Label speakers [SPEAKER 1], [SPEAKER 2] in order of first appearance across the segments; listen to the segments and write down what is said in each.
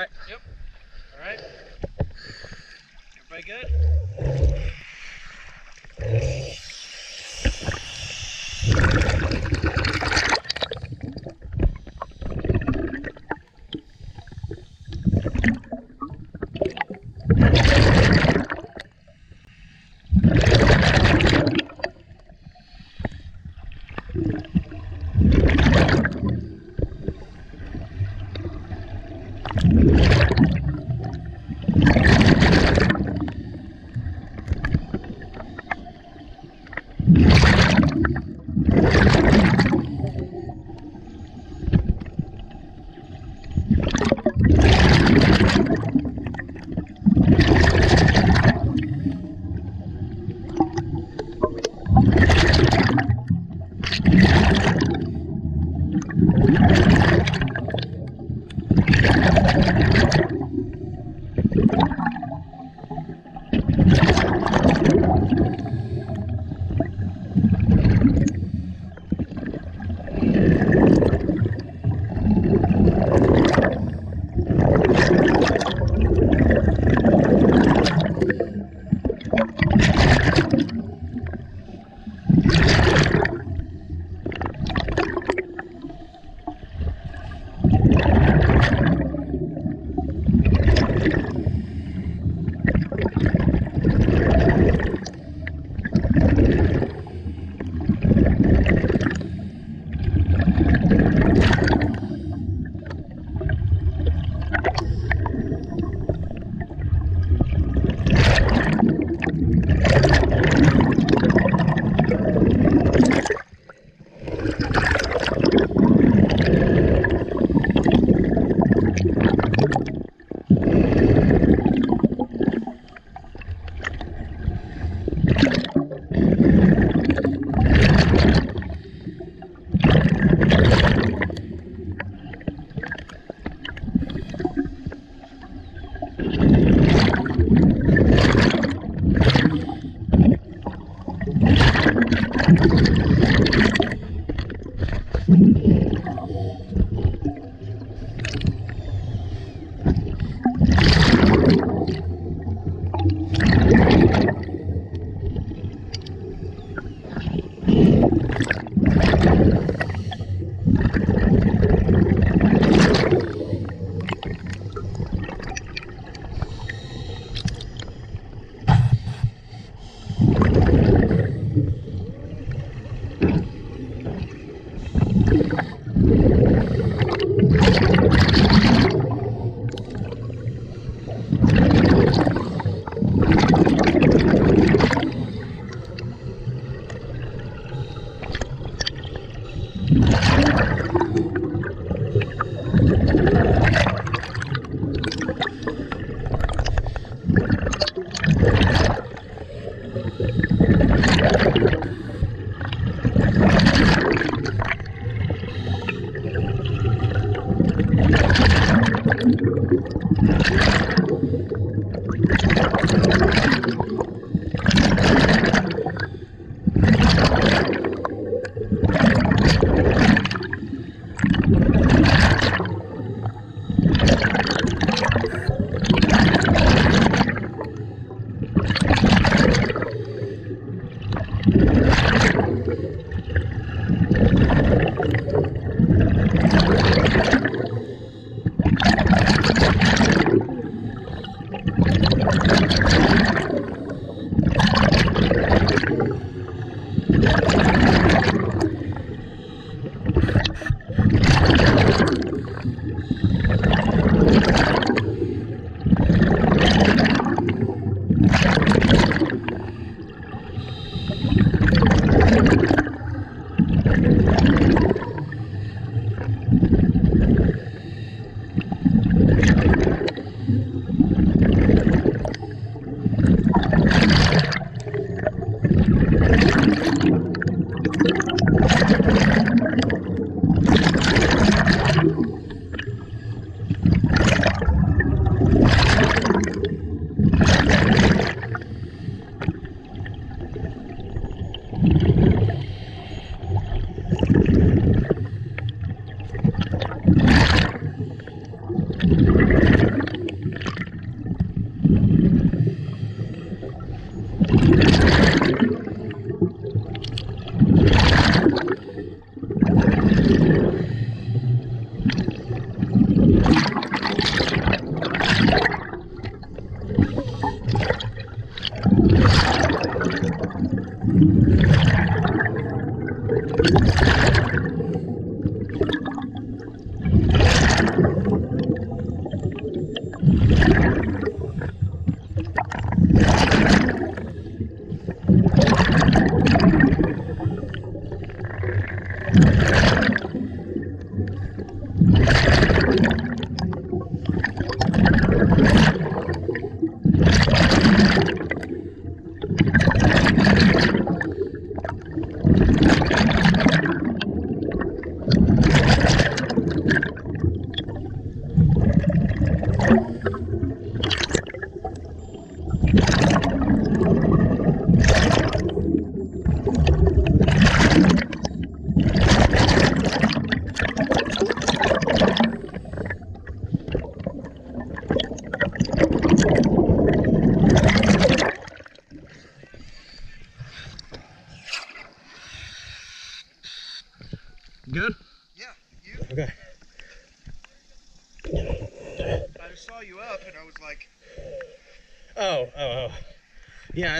[SPEAKER 1] right.
[SPEAKER 2] Yep. All right. Everybody? Good?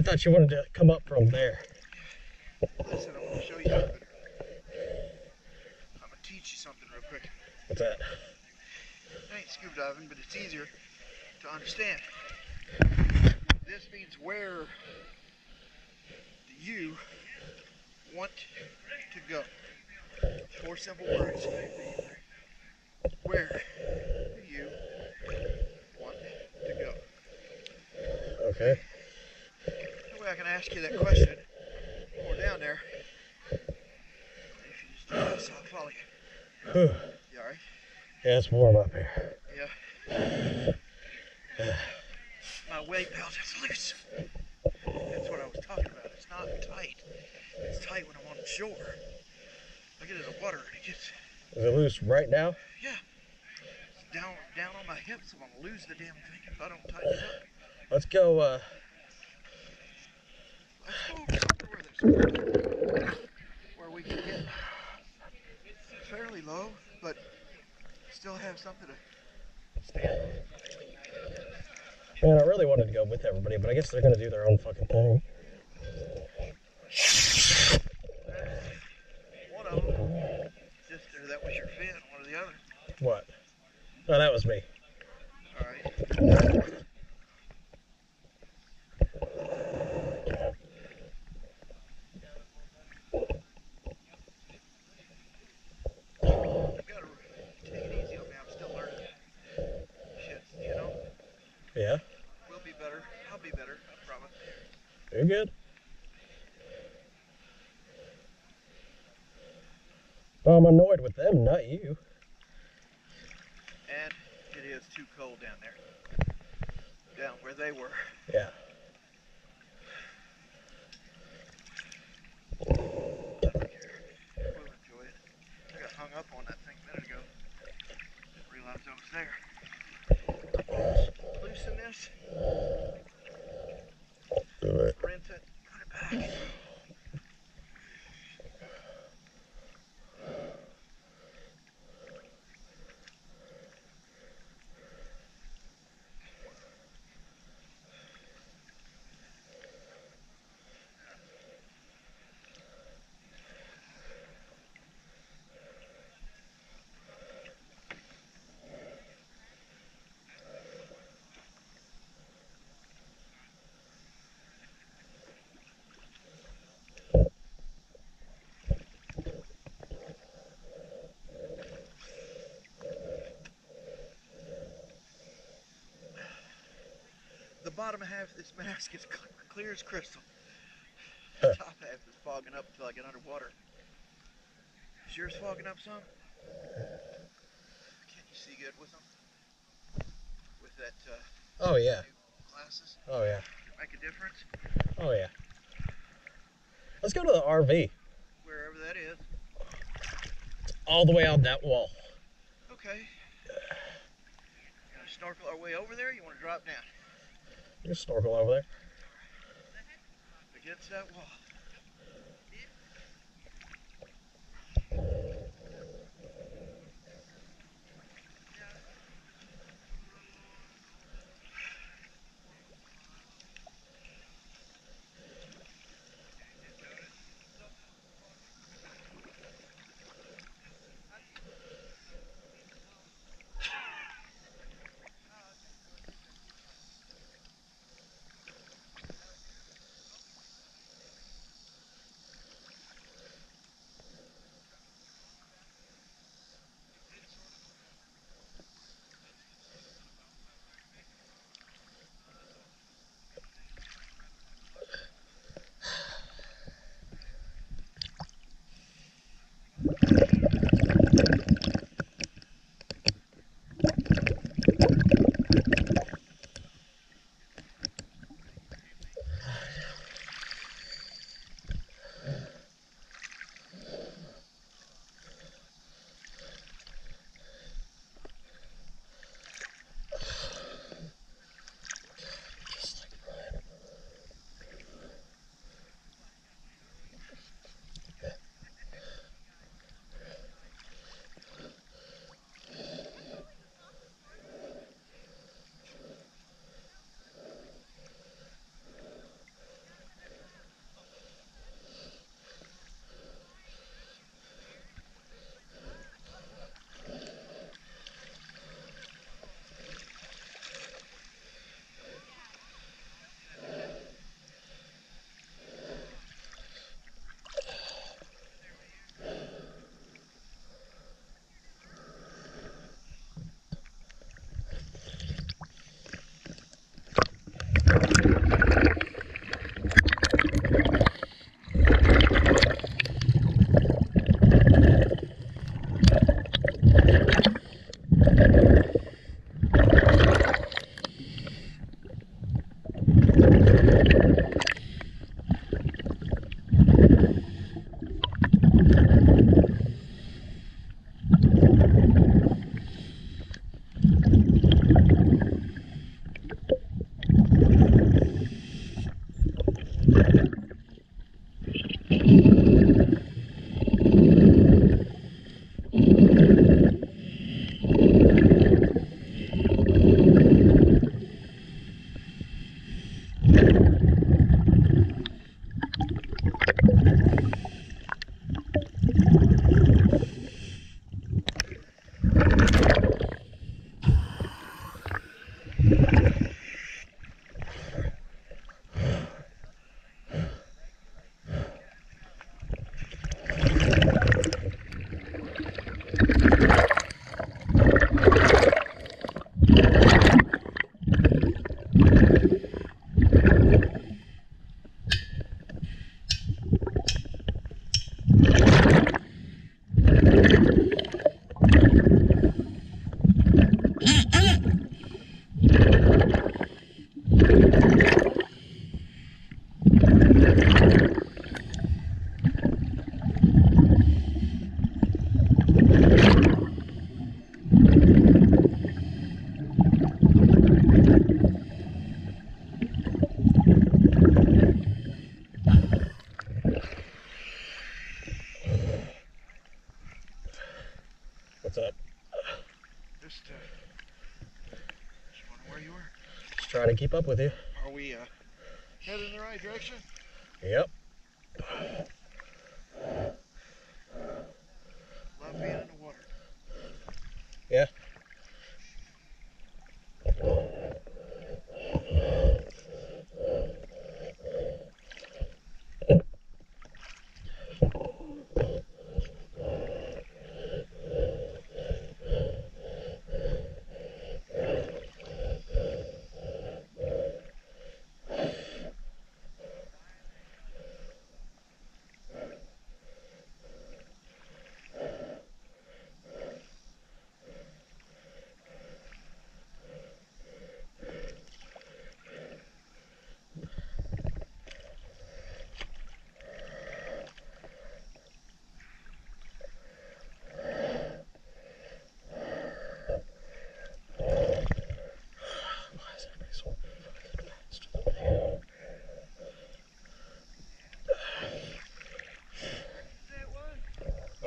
[SPEAKER 2] I
[SPEAKER 1] thought you wanted to come up from there.
[SPEAKER 2] listen, I want to show you something. I'm going to teach you something real quick.
[SPEAKER 1] What's that?
[SPEAKER 2] It ain't scuba diving, but it's easier to understand. This means where do you want to go? Four simple words. Where do you want to go?
[SPEAKER 1] Okay.
[SPEAKER 2] I can ask you that question when we're down there. If you just do this, I'll follow you.
[SPEAKER 1] Whew.
[SPEAKER 2] You alright?
[SPEAKER 1] Yeah, it's warm up here. Yeah.
[SPEAKER 2] My weight belt is loose. That's what I was talking about. It's not tight. It's tight when I'm on the shore. I get in the water and it gets
[SPEAKER 1] Is it loose right now? Yeah.
[SPEAKER 2] Down down on my hips. I'm gonna lose the damn thing if I don't tighten it up.
[SPEAKER 1] Let's go, uh,
[SPEAKER 2] Let's go somewhere there's where we can get fairly low, but still have something to stand.
[SPEAKER 1] man, I really wanted to go with everybody, but I guess they're gonna do their own fucking thing.
[SPEAKER 2] One of them, just or that was your fin. One or the other.
[SPEAKER 1] What? Oh, that was me.
[SPEAKER 2] All right. I've got to take it easy on me. I'm still learning. Shit, you know.
[SPEAKER 1] Yeah?
[SPEAKER 2] We'll be better. I'll be better. I promise.
[SPEAKER 1] You're good. Well, I'm annoyed with them, not you.
[SPEAKER 2] And it is too cold down there. Down where they were.
[SPEAKER 1] Yeah.
[SPEAKER 2] I don't care. We'll enjoy it. I got hung up on that thing a minute ago. Didn't realize I was there. Loosen this,
[SPEAKER 1] Do it.
[SPEAKER 2] rinse it, put it back. The bottom half of this mask is cl- clear as crystal. The top half is fogging up until I get underwater. Is yours fogging up some? Can you see good with them? With that uh,
[SPEAKER 1] Oh, yeah.
[SPEAKER 2] glasses?
[SPEAKER 1] Oh, yeah.
[SPEAKER 2] Make a difference?
[SPEAKER 1] Oh, yeah. Let's go to the RV.
[SPEAKER 2] Wherever that is.
[SPEAKER 1] All the way out that wall.
[SPEAKER 2] Okay. Gotta to snorkel our way over there? You want to drop down
[SPEAKER 1] Can snorkel over there.
[SPEAKER 2] wall?
[SPEAKER 1] Keep up with you.
[SPEAKER 2] Are we, uh, headed in the right direction?
[SPEAKER 1] Yep.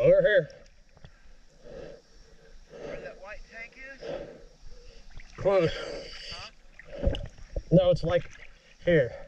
[SPEAKER 2] Over here. Where that white
[SPEAKER 1] tank is? Close. Huh? No, it's like here.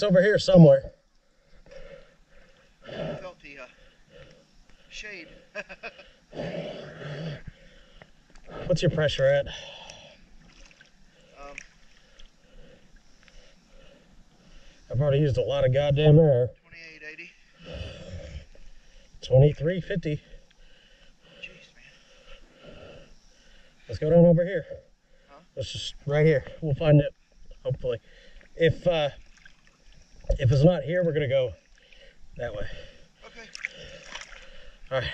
[SPEAKER 1] It's over here somewhere.
[SPEAKER 2] I felt the uh, shade.
[SPEAKER 1] What's your pressure at?
[SPEAKER 2] um,
[SPEAKER 1] I've already used a lot of goddamn air.
[SPEAKER 2] 2880.
[SPEAKER 1] 2350.
[SPEAKER 2] Jeez, man.
[SPEAKER 1] Let's go down over here.
[SPEAKER 2] Huh?
[SPEAKER 1] Let's just right here. We'll find it. Hopefully, if uh, if it's not here, we're gonna go that way.
[SPEAKER 2] Okay.
[SPEAKER 1] All right.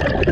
[SPEAKER 1] Thank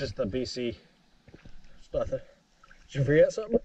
[SPEAKER 2] Just the BC. Nothing. Did you forget something?